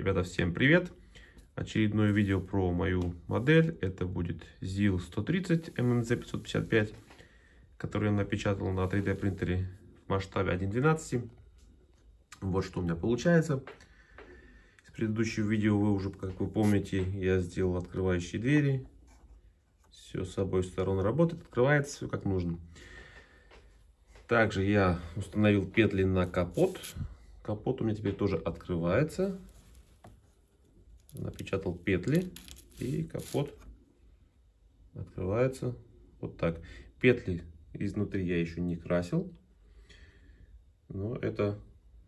Ребята, всем привет! Очередное видео про мою модель. Это будет ZIL 130 MMZ 555, который я напечатал на 3D принтере в масштабе 1.12. Вот что у меня получается. Из предыдущего видео вы уже, как вы помните, я сделал открывающие двери. Все с обоих сторон работает, открывается все как нужно. Также я установил петли на капот. Капот у меня теперь тоже открывается. Напечатал петли и капот открывается вот так. Петли изнутри я еще не красил. Но это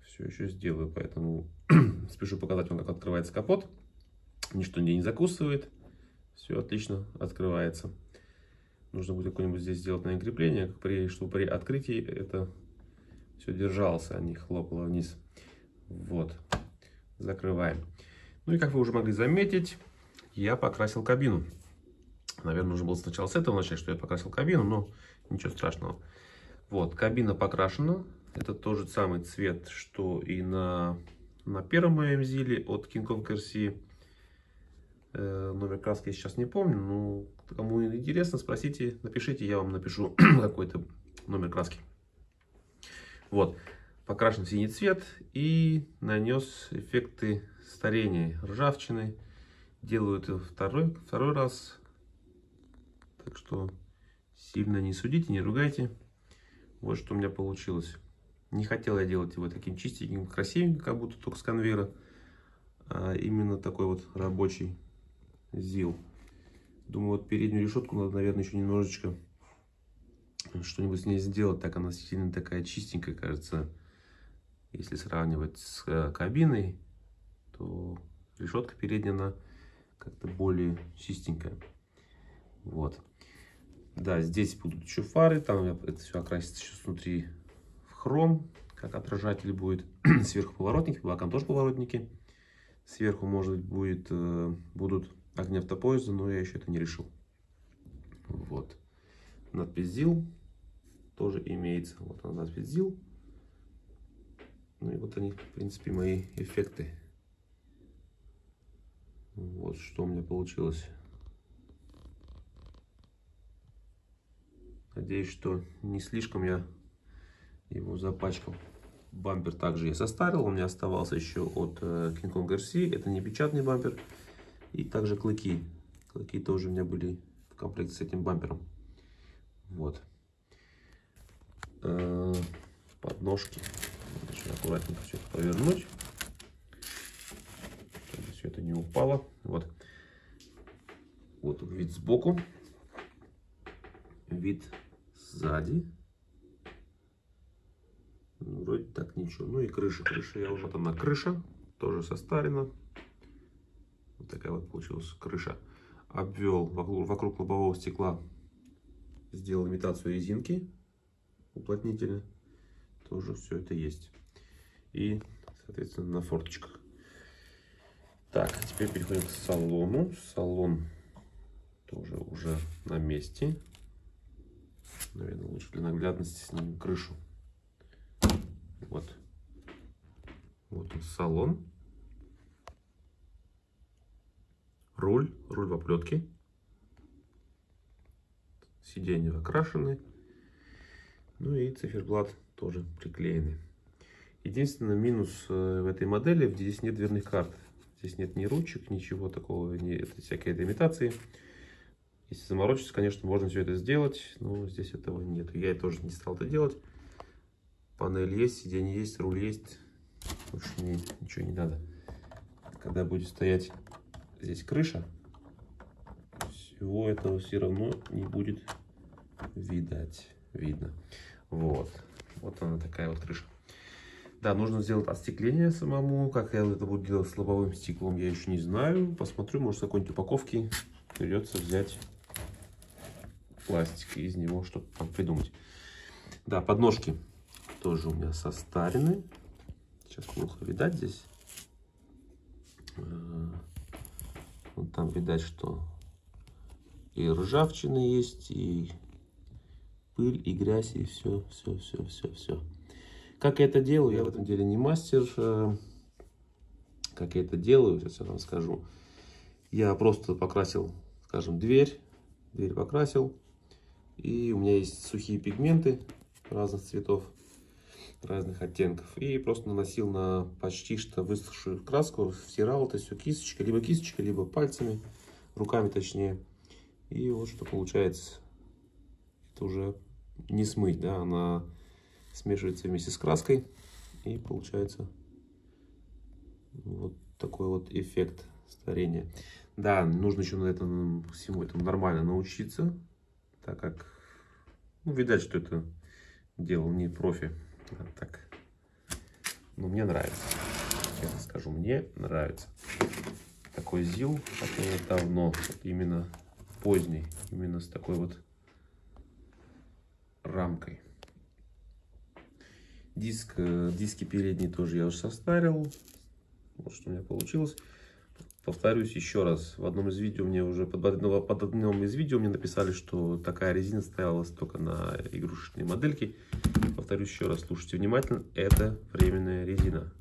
все еще сделаю, поэтому спешу показать вам, как открывается капот. Ничто не закусывает. Все отлично открывается. Нужно будет какое-нибудь здесь сделать на крепление, при, чтобы при открытии это все держалось, а не хлопало вниз. Вот. Закрываем. Ну и как вы уже могли заметить, я покрасил кабину. Наверное, нужно было сначала с этого начать, что я покрасил кабину, но ничего страшного. Вот, кабина покрашена. Это тот же самый цвет, что и на, на первом моем зиле от King Kong RC. Э, номер краски я сейчас не помню, но кому интересно, спросите, напишите, я вам напишу какой-то номер краски. Вот, покрашен синий цвет и нанес эффекты старения ржавчины. Делаю это второй, второй раз, так что сильно не судите, не ругайте. Вот что у меня получилось. Не хотел я делать его таким чистеньким, красивеньким, как будто только с конвейера. А именно такой вот рабочий ЗИЛ. Думаю, вот переднюю решетку надо, наверное, еще немножечко что-нибудь с ней сделать. Так она сильно такая чистенькая, кажется. Если сравнивать с э, кабиной, то решетка передняя, она как-то более чистенькая. Вот. Да, здесь будут еще фары. Там это все окрасится еще внутри в хром, как отражатель будет. Сверху поворотники, по бокам тоже поворотники. Сверху, может быть, будет, э, будут огни автопоезда, но я еще это не решил. Вот. Надпись ZIL тоже имеется. Вот она надпись ZIL. Ну и вот они, в принципе, мои эффекты. Вот что у меня получилось. Надеюсь, что не слишком я его запачкал. Бампер также я состарил. У меня оставался еще от э, King Kong RC. Это не печатный бампер. И также клыки. Клыки тоже у меня были в комплекте с этим бампером. Вот. Э, подножки. Очень аккуратненько все это повернуть. Чтобы все это не упало. Вид сбоку. Вид сзади. Вроде так ничего. Ну и крыша. Крыша я уже там на крыша. Тоже состарена. Вот такая вот получилась крыша. Обвел вокруг, вокруг лобового стекла. Сделал имитацию резинки уплотнителя. Тоже все это есть. И, соответственно, на форточках. Так, теперь переходим к салону. Салон тоже уже на месте. Наверное, лучше для наглядности снимем крышу. Вот. Вот он салон. руль, руль в оплетке. Сиденья окрашены. Ну и циферблат тоже приклеены. Единственный минус э, в этой модели, здесь нет дверных карт. Здесь нет ни ручек, ничего такого, ни это этой имитации. Если заморочиться, конечно, можно все это сделать, но здесь этого нет. Я тоже не стал это делать. Панель есть, сиденье есть, руль есть. Больше мне ничего не надо. Когда будет стоять здесь крыша, всего этого все равно не будет видать, видно. Вот, вот она такая вот крыша. Да, нужно сделать остекление самому. Как я это буду делать с лобовым стеклом, я еще не знаю. Посмотрю, может, с какой-нибудь упаковки придется взять пластик из него что-то там придумать. Да, подножки тоже у меня состарены. Сейчас плохо видать здесь. Э, вот там видать, что и ржавчина есть, и пыль, и грязь, и все, все, все, все, все. Как я это делаю, я в этом деле не мастер. Э, как я это делаю, сейчас я вам скажу. Я просто покрасил, скажем, дверь, дверь покрасил. И у меня есть сухие пигменты разных цветов, разных оттенков. И просто наносил на почти что высохшую краску, втирал это все кисточкой, либо кисточкой, либо пальцами, руками точнее. И вот что получается. Это уже не смыть, да, она смешивается вместе с краской. И получается вот такой вот эффект старения. Да, нужно еще на этом всему этому нормально научиться, так как, ну, видать, что это делал не профи. А так, ну, мне нравится, честно скажу, мне нравится. Такой ЗИЛ, который давно, именно поздний, именно с такой вот рамкой. Диск, э, диски передние тоже я уже состарил. Вот что у меня получилось. Повторюсь еще раз, в одном из видео мне уже, под одном, под одном из видео мне написали, что такая резина ставилась только на игрушечные модельки. Повторюсь еще раз, слушайте внимательно, это временная резина.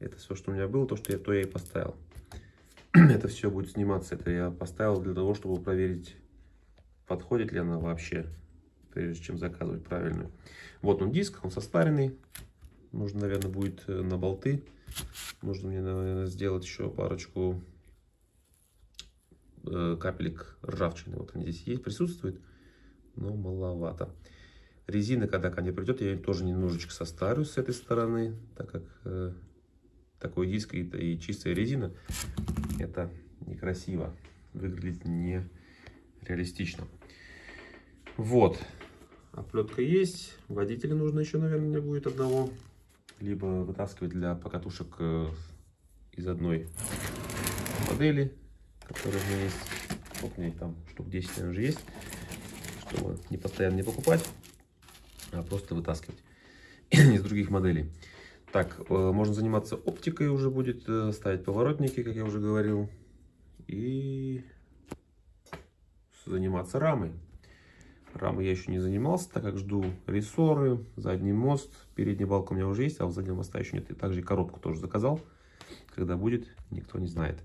Это все, что у меня было, то, что я, то я и поставил. это все будет сниматься, это я поставил для того, чтобы проверить, подходит ли она вообще, прежде чем заказывать правильную. Вот он диск, он состаренный, нужно, наверное, будет э, на болты Нужно мне, наверное, сделать еще парочку э, капелек ржавчины. Вот они здесь есть, присутствуют, но маловато. Резина, когда ко мне придет, я ее тоже немножечко состарю с этой стороны, так как э, такой диск и, и чистая резина, это некрасиво, выглядит не реалистично. Вот, оплетка есть, водителя нужно еще, наверное, будет одного либо вытаскивать для покатушек э, из одной модели, которая у меня есть. Вот у меня там штук 10, наверное, уже есть, чтобы не постоянно не покупать, а просто вытаскивать из других моделей. Так, э, можно заниматься оптикой уже будет, э, ставить поворотники, как я уже говорил, и заниматься рамой. Рамы я еще не занимался, так как жду рессоры, задний мост. Передняя балка у меня уже есть, а у заднего моста еще нет. И также коробку тоже заказал. Когда будет, никто не знает.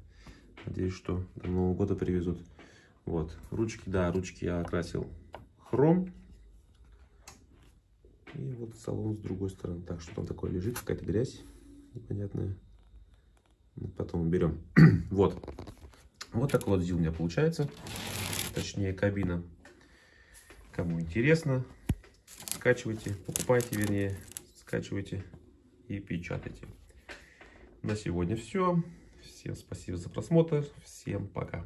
Надеюсь, что до Нового года привезут. Вот, ручки, да, ручки я окрасил хром. И вот салон с другой стороны. Так, что там такое лежит, какая-то грязь непонятная. Потом берем. вот. Вот такой вот ЗИЛ у меня получается. Точнее, кабина Кому интересно, скачивайте, покупайте, вернее, скачивайте и печатайте. На сегодня все. Всем спасибо за просмотр. Всем пока.